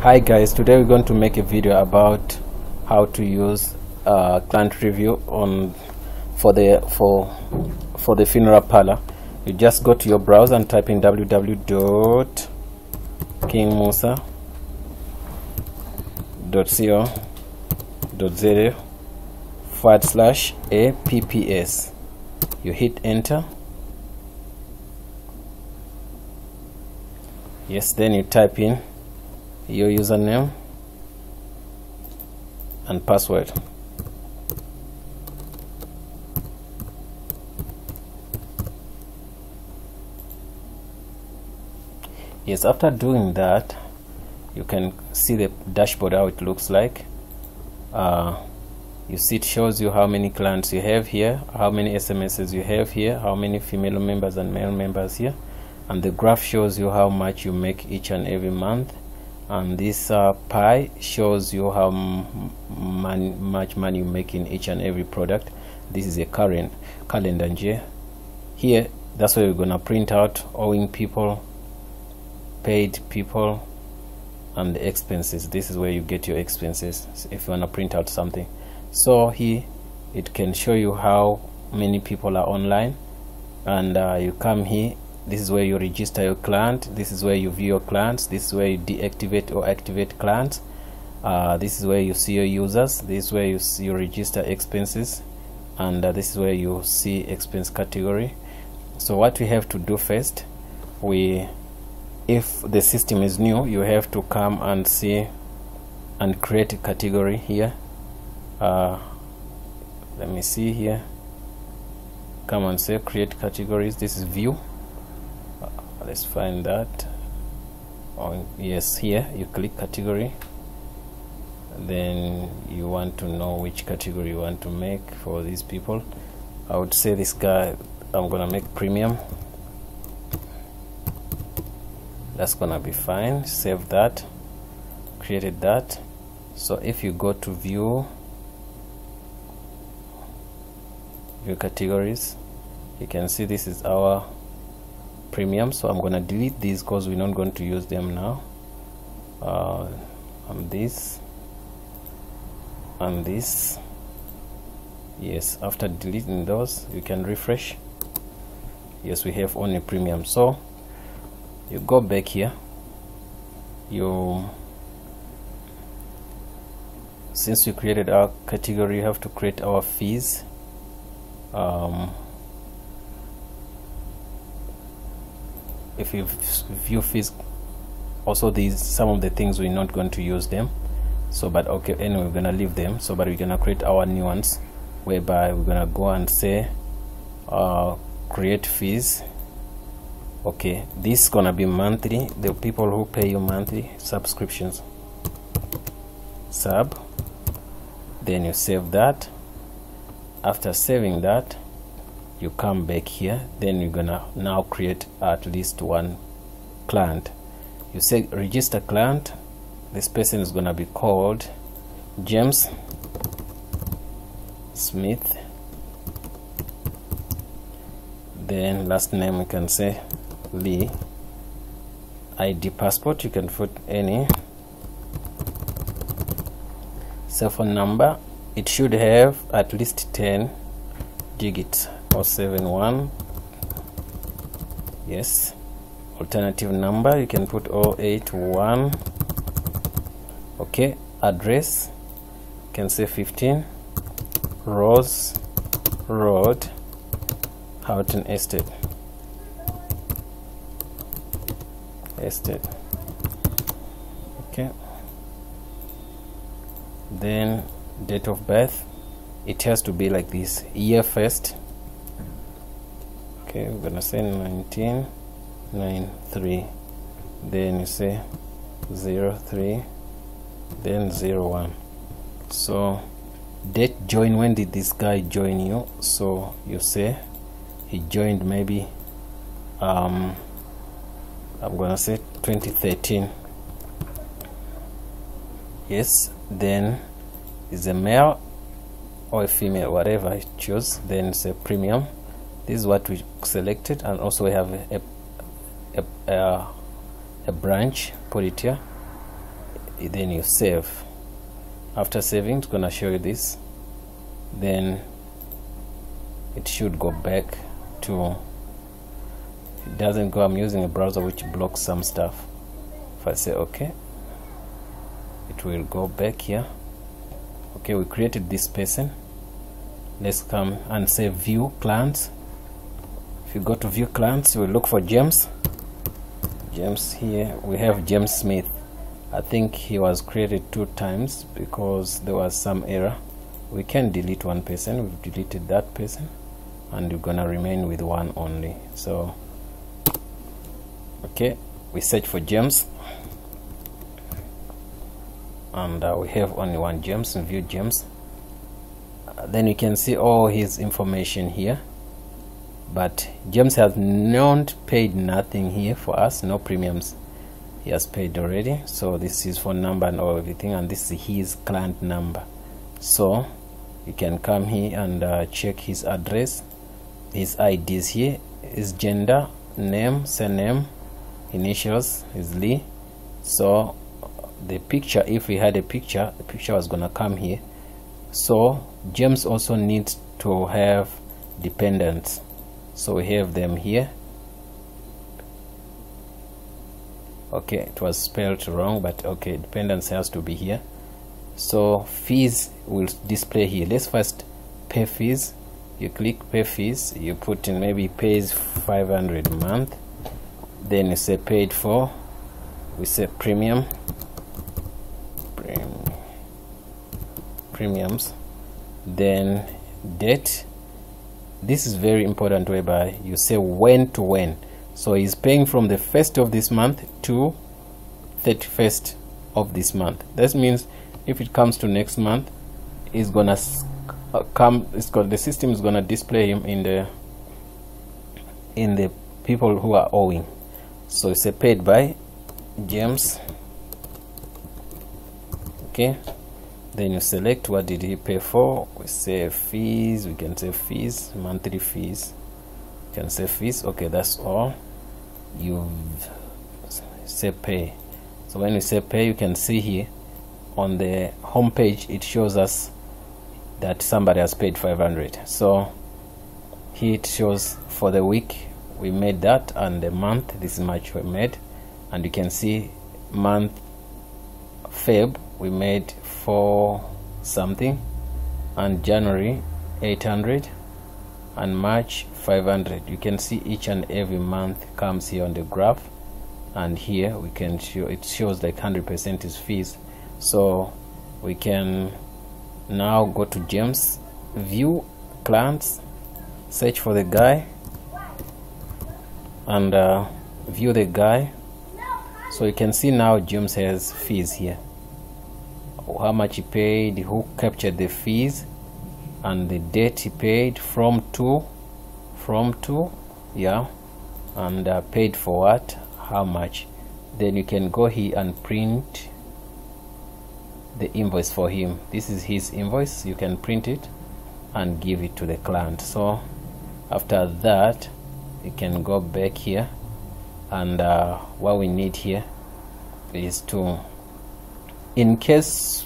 hi guys. Today we're going to make a video about how to use uh, client review on for the for for the funeral parlor. You just go to your browser and type in www.kingmusa.co.za forward slash apps you hit enter. Yes then you type in your username and password. Yes after doing that you can see the dashboard how it looks like. Uh, you see it shows you how many clients you have here how many SMSs you have here how many female members and male members here. And the graph shows you how much you make each and every month and this uh, pie shows you how man much money you make in each and every product. This is a current calendar here here that's where we're gonna print out owing people paid people and the expenses. This is where you get your expenses if you want to print out something. So here it can show you how many people are online. And uh, you come here this is where you register your client. This is where you view your clients. This is where you deactivate or activate clients. Uh, this is where you see your users. This is where you see register expenses. And uh, this is where you see expense category. So what we have to do first we if the system is new you have to come and see and create a category here. Uh, let me see here. Come and say create categories. This is view let's find that. Oh, yes here you click category. Then you want to know which category you want to make for these people. I would say this guy I'm gonna make premium. That's gonna be fine. Save that. Created that. So if you go to view view categories you can see this is our premium so I'm gonna delete these because we're not going to use them now. Uh, and this and this. Yes after deleting those you can refresh. Yes we have only premium. So you go back here. You since you created our category you have to create our fees. Um, if you view fees also these some of the things we're not going to use them. So but okay anyway we're gonna leave them. So but we're gonna create our new ones whereby we're gonna go and say uh, create fees. Okay this is gonna be monthly. The people who pay you monthly subscriptions. Sub. Then you save that. After saving that you come back here then you're gonna now create at least one client. You say register client. This person is gonna be called James Smith. Then last name we can say Lee. ID passport you can put any cell phone number. It should have at least 10 digits or 71 yes. Alternative number you can put 081 okay. Address you can say 15 Rose Road Houghton Estate. Estate. Okay. Then date of birth. It has to be like this. Year first okay we're gonna say 1993 then you say 03 then 01 so date join when did this guy join you? So you say he joined maybe um I'm gonna say 2013 yes then is a male or a female whatever I choose then say premium this is what we selected and also we have a, a, a, a branch put it here. Then you save. After saving it's gonna show you this. Then it should go back to it doesn't go I'm using a browser which blocks some stuff. If I say okay it will go back here. Okay we created this person. Let's come and say view clients if you go to view clients will look for James. James here we have James Smith. I think he was created two times because there was some error. We can delete one person. We've deleted that person and we're gonna remain with one only. So okay we search for James. And uh, we have only one James and view James. Uh, then you can see all his information here but James has not paid nothing here for us. No premiums he has paid already. So this is phone number and all everything and this is his client number. So you can come here and uh, check his address. His IDs here. His gender name surname initials is Lee. So the picture if we had a picture the picture was gonna come here. So James also needs to have dependents so we have them here. Okay it was spelled wrong but okay dependence has to be here. So fees will display here. Let's first pay fees. You click pay fees. You put in maybe pays 500 a month. Then you say paid for. We say premium. Premiums. Then date this is very important whereby you say when to when. So he's paying from the first of this month to 31st of this month. That means if it comes to next month it's gonna uh, come it's got the system is gonna display him in the in the people who are owing. So it's a paid by James. Okay then you select what did he pay for. We say fees. We can say fees monthly fees. You can say fees. Okay that's all. You say pay. So when you say pay you can see here on the home page it shows us that somebody has paid 500 so here it shows for the week we made that and the month this much we made. And you can see month Feb we made for something and January 800 and March 500 you can see each and every month comes here on the graph and here we can show it shows like 100% is fees. So we can now go to James view clients search for the guy and uh, view the guy. So you can see now James has fees here how much he paid who captured the fees and the date he paid from to from to yeah and uh, paid for what how much. Then you can go here and print the invoice for him. This is his invoice. You can print it and give it to the client. So after that you can go back here. And uh, what we need here is to in case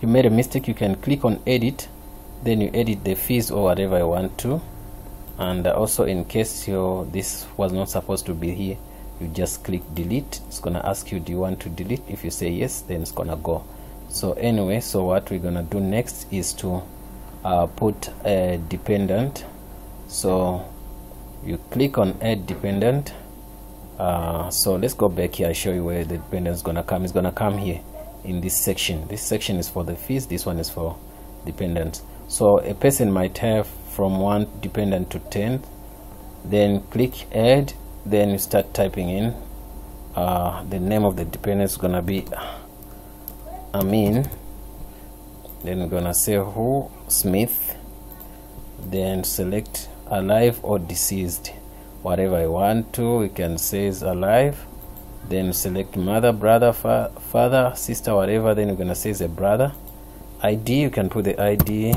you made a mistake you can click on edit then you edit the fees or whatever you want to. And also in case your this was not supposed to be here you just click delete. It's gonna ask you do you want to delete? If you say yes then it's gonna go. So anyway so what we're gonna do next is to uh, put a dependent. So you click on add dependent. Uh, so let's go back here. I show you where the dependent is gonna come. It's gonna come here in this section. This section is for the fees this one is for dependents. So a person might have from one dependent to 10 then click add then you start typing in uh, the name of the dependent is gonna be Amin then we're gonna say who Smith then select alive or deceased. Whatever I want to we can say is alive then select mother brother fa father sister whatever then you're gonna say is a brother. Id you can put the id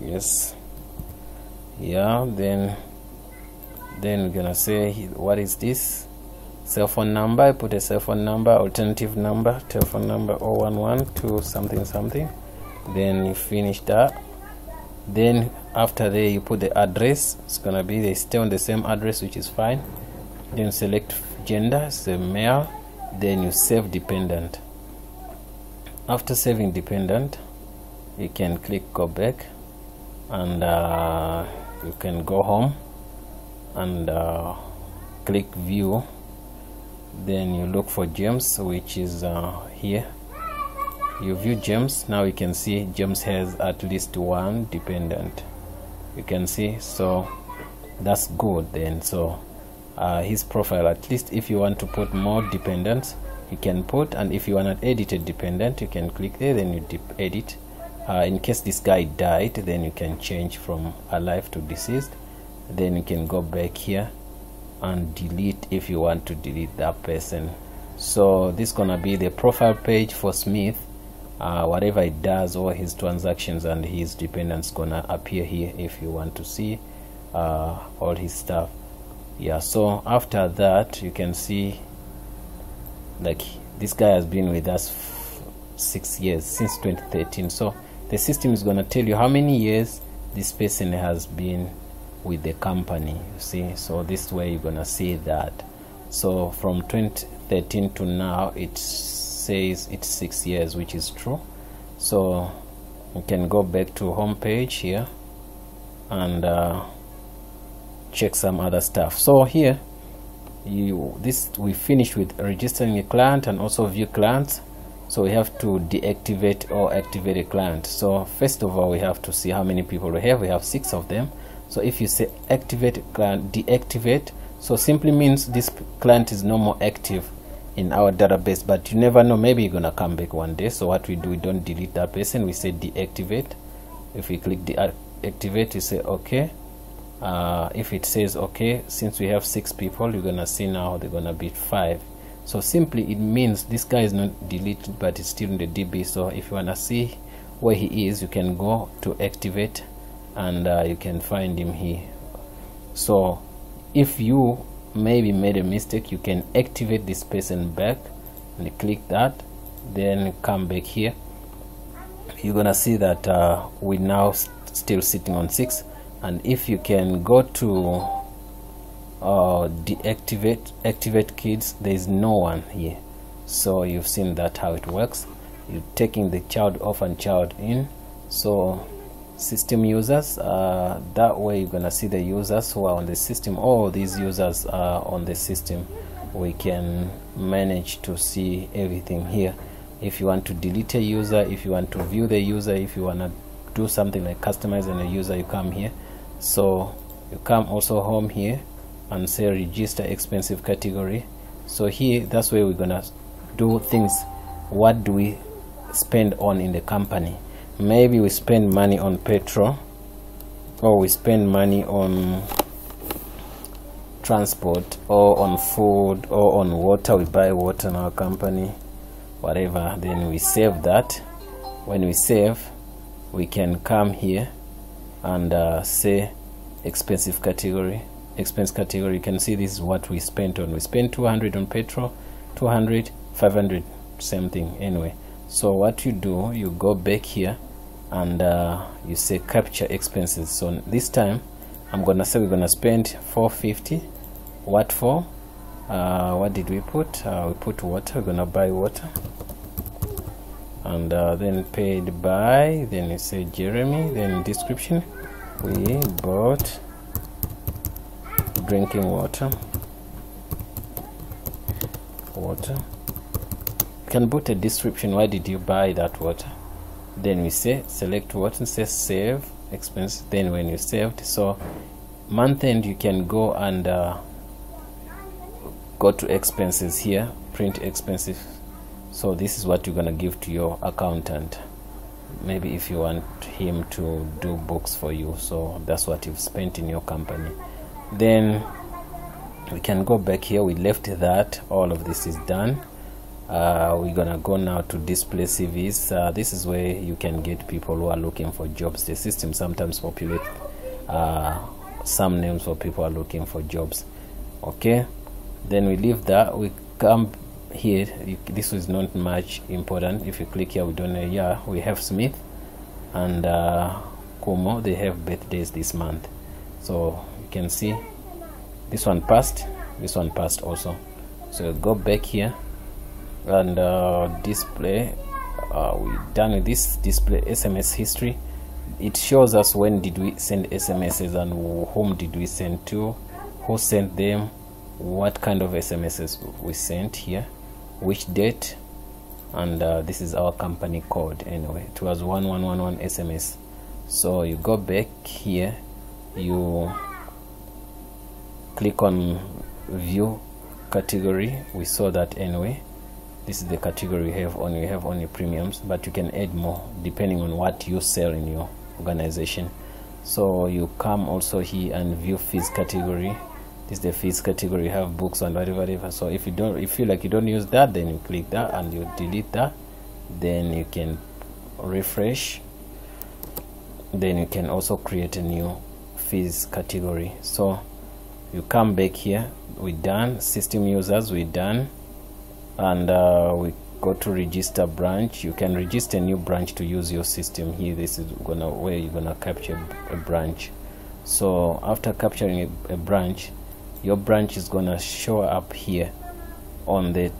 yes. Yeah then then we're gonna say what is this? Cell phone number I put a cell phone number alternative number telephone number 0112 something something. Then you finish that. Then after there you put the address. It's gonna be they stay on the same address which is fine. Then select gender say male then you save dependent after saving dependent you can click go back and uh, you can go home and uh, click view. Then you look for James which is uh, here. You view James now you can see James has at least one dependent. You can see so that's good then. So uh, his profile. At least if you want to put more dependents you can put and if you want an edited dependent you can click there then you edit. Uh, in case this guy died then you can change from alive to deceased. Then you can go back here and delete if you want to delete that person. So this is gonna be the profile page for Smith. Uh, whatever it does all his transactions and his dependents gonna appear here if you want to see uh, all his stuff yeah so after that you can see like this guy has been with us six years since 2013 so the system is going to tell you how many years this person has been with the company you see? So this way you're going to see that. So from 2013 to now it says it's six years which is true. So you can go back to home page here and uh, check some other stuff. So here you this we finished with registering a client and also view clients. So we have to deactivate or activate a client. So first of all we have to see how many people we have. We have six of them. So if you say activate client deactivate so simply means this client is no more active in our database but you never know maybe you're gonna come back one day. So what we do we don't delete that person. We say deactivate. If we click deactivate you say okay uh, if it says okay since we have six people you're gonna see now they're gonna be five. So simply it means this guy is not deleted but it's still in the DB so if you wanna see where he is you can go to activate and uh, you can find him here. So if you maybe made a mistake you can activate this person back and click that then come back here. You're gonna see that uh, we now st still sitting on six and if you can go to uh, deactivate activate kids there is no one here. So you've seen that how it works. You're taking the child off and child in. So system users uh, that way you're gonna see the users who are on the system. All these users are on the system. We can manage to see everything here. If you want to delete a user if you want to view the user if you want to do something like customizing a user you come here so you come also home here and say register expensive category. So here that's where we're gonna do things. What do we spend on in the company? Maybe we spend money on petrol or we spend money on transport or on food or on water. We buy water in our company whatever. Then we save that. When we save we can come here and uh, say expensive category. Expense category you can see this is what we spent on. We spent 200 on petrol 200 500 same thing. Anyway so what you do you go back here and uh, you say capture expenses. So this time I'm gonna say we're gonna spend 450 what for? Uh, what did we put? Uh, we put water. We're gonna buy water and uh, then paid by then you say Jeremy then description. We bought drinking water. Water. You can put a description why did you buy that water? Then we say select what and say save expense. Then when you saved so month end you can go and uh, go to expenses here print expenses so this is what you're going to give to your accountant maybe if you want him to do books for you. So that's what you've spent in your company. Then we can go back here. We left that. All of this is done. Uh, we're gonna go now to display CVs uh, this is where you can get people who are looking for jobs. The system sometimes populate uh, some names for people are looking for jobs. Okay? Then we leave that. We come here you, this is not much important. If you click here we don't know. Yeah we have smith and uh, kumo they have birthdays this month. So you can see this one passed this one passed also. So go back here and uh, display uh, we done with this display sms history. It shows us when did we send smss and whom did we send to who sent them what kind of smss we sent here which date and uh, this is our company code anyway. It was 1111 sms so you go back here you click on view category. We saw that anyway. This is the category you have on you have only premiums but you can add more depending on what you sell in your organization. So you come also here and view fees category is the fees category. You have books and whatever, whatever. So if you don't if you like you don't use that then you click that and you delete that. Then you can refresh. Then you can also create a new fees category. So you come back here we done. System users we done. And uh, we go to register branch. You can register a new branch to use your system. Here this is gonna where you're gonna capture a branch. So after capturing a, a branch your branch is gonna show up here on the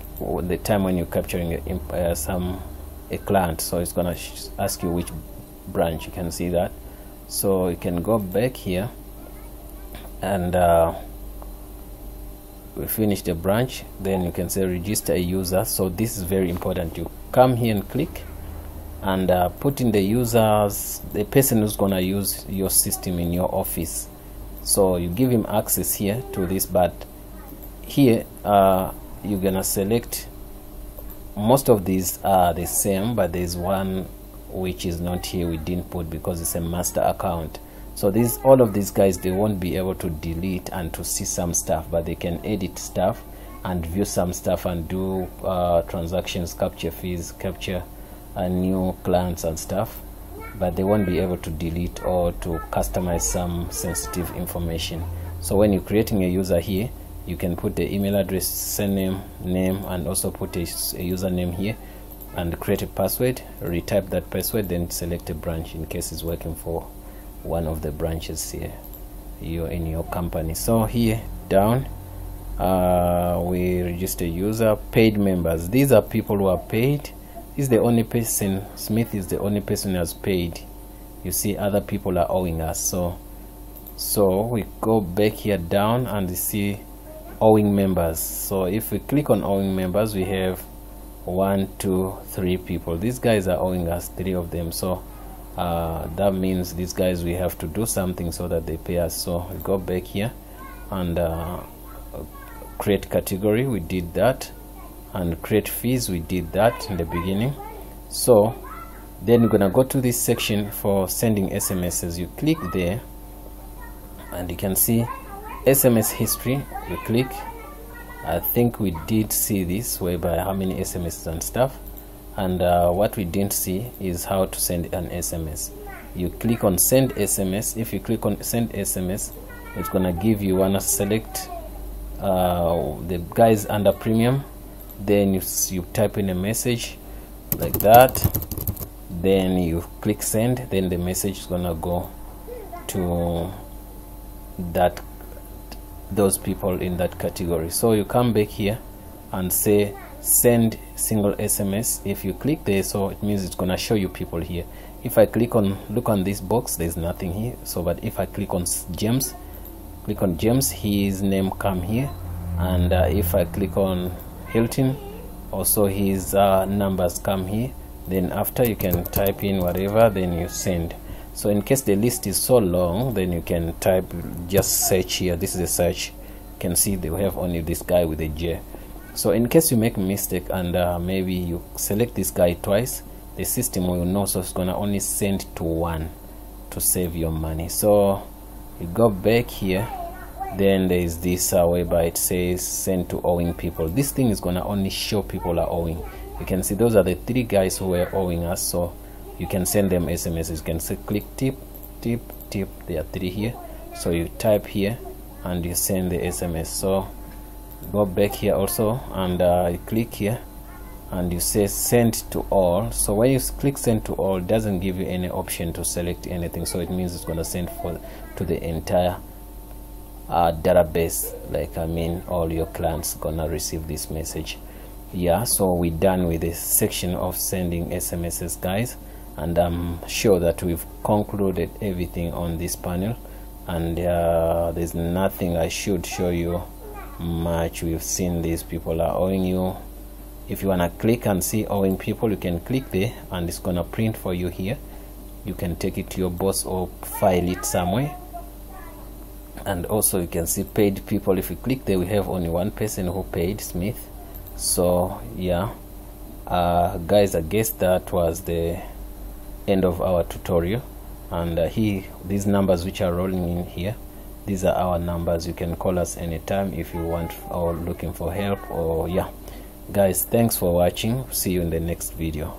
the time when you're capturing a, uh, some a client. So it's gonna ask you which branch you can see that. So you can go back here and uh, we finish the branch. Then you can say register a user. So this is very important. You come here and click and uh, put in the users the person who's gonna use your system in your office so you give him access here to this but here uh, you're gonna select most of these are the same but there's one which is not here we didn't put because it's a master account. So these all of these guys they won't be able to delete and to see some stuff but they can edit stuff and view some stuff and do uh, transactions capture fees capture uh, new clients and stuff but they won't be able to delete or to customize some sensitive information. So when you're creating a user here you can put the email address surname name and also put a, a username here and create a password retype that password then select a branch in case it's working for one of the branches here you're in your company. So here down uh, we register user paid members. These are people who are paid is the only person smith is the only person who has paid. You see other people are owing us. So so we go back here down and see owing members. So if we click on owing members we have one two three people. These guys are owing us three of them. So uh, that means these guys we have to do something so that they pay us. So we go back here and uh, create category. We did that and create fees we did that in the beginning. So then you're gonna go to this section for sending SMSs you click there and you can see SMS history. You click. I think we did see this whereby how many SMSs and stuff. And uh, what we didn't see is how to send an SMS you click on send SMS if you click on send SMS it's gonna give you wanna select uh, the guys under premium then you, you type in a message like that. Then you click send. Then the message is gonna go to that those people in that category. So you come back here and say send single sms if you click there so it means it's gonna show you people here. If i click on look on this box there's nothing here. So but if i click on james click on james his name come here. And uh, if i click on hilton. Also his uh, numbers come here. Then after you can type in whatever then you send. So in case the list is so long then you can type just search here. This is a search. You can see they have only this guy with a j. So in case you make a mistake and uh, maybe you select this guy twice the system will know so it's gonna only send to one to save your money. So you go back here then there is this uh, whereby it says send to owing people. This thing is gonna only show people are owing. You can see those are the three guys who were owing us so you can send them sms you can say click tip tip tip. There are three here. So you type here and you send the sms so go back here also and uh, click here and you say send to all. So when you click send to all doesn't give you any option to select anything. So it means it's going to send for to the entire uh, database like I mean all your clients gonna receive this message. Yeah so we're done with this section of sending SMSs guys and I'm sure that we've concluded everything on this panel. And uh, there's nothing I should show you much. We've seen these people are owing you. If you want to click and see owing people you can click there and it's gonna print for you here. You can take it to your boss or file it somewhere and also you can see paid people if you click there we have only one person who paid Smith. So yeah. Uh, guys I guess that was the end of our tutorial. And uh, he these numbers which are rolling in here these are our numbers. You can call us anytime if you want or looking for help or yeah. Guys thanks for watching. See you in the next video